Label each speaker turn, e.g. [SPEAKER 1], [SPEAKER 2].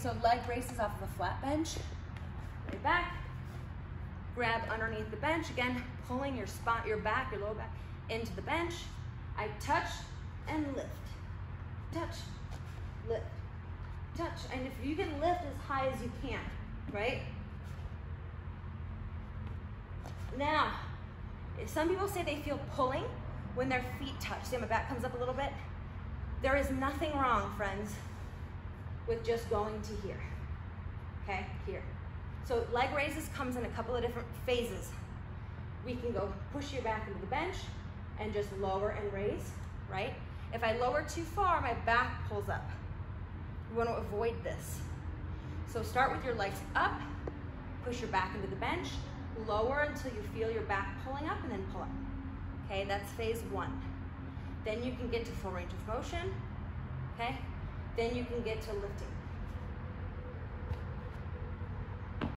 [SPEAKER 1] so leg raises off of a flat bench, lay back, grab underneath the bench, again, pulling your spot, your back, your lower back into the bench. I touch and lift, touch, lift, touch. And if you can lift as high as you can, right? Now, some people say they feel pulling when their feet touch. See my back comes up a little bit? There is nothing wrong, friends, with just going to here. Okay, here. So leg raises comes in a couple of different phases. We can go push your back into the bench and just lower and raise, right? If I lower too far, my back pulls up. Want to avoid this. So start with your legs up, push your back into the bench, lower until you feel your back pulling up and then pull up. Okay, that's phase one. Then you can get to full range of motion, okay? Then you can get to lifting.